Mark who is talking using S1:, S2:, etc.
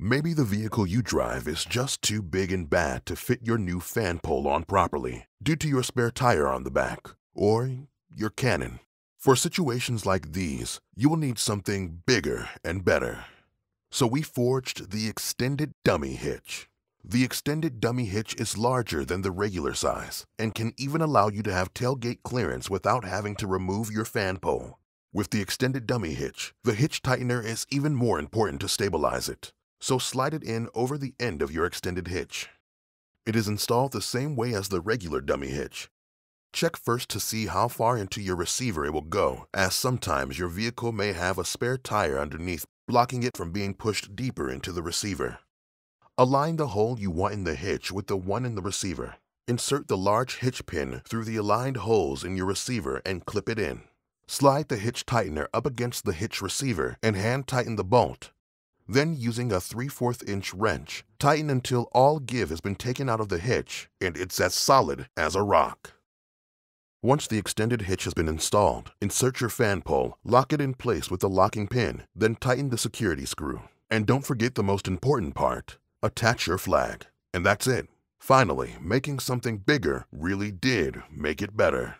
S1: Maybe the vehicle you drive is just too big and bad to fit your new FanPole on properly due to your spare tire on the back or your cannon. For situations like these, you will need something bigger and better. So we forged the extended dummy hitch. The extended dummy hitch is larger than the regular size and can even allow you to have tailgate clearance without having to remove your FanPole. With the extended dummy hitch, the hitch tightener is even more important to stabilize it so slide it in over the end of your extended hitch. It is installed the same way as the regular dummy hitch. Check first to see how far into your receiver it will go, as sometimes your vehicle may have a spare tire underneath, blocking it from being pushed deeper into the receiver. Align the hole you want in the hitch with the one in the receiver. Insert the large hitch pin through the aligned holes in your receiver and clip it in. Slide the hitch tightener up against the hitch receiver and hand tighten the bolt then using a 3 4 inch wrench, tighten until all give has been taken out of the hitch and it's as solid as a rock. Once the extended hitch has been installed, insert your FanPole, lock it in place with the locking pin, then tighten the security screw. And don't forget the most important part, attach your flag. And that's it. Finally, making something bigger really did make it better.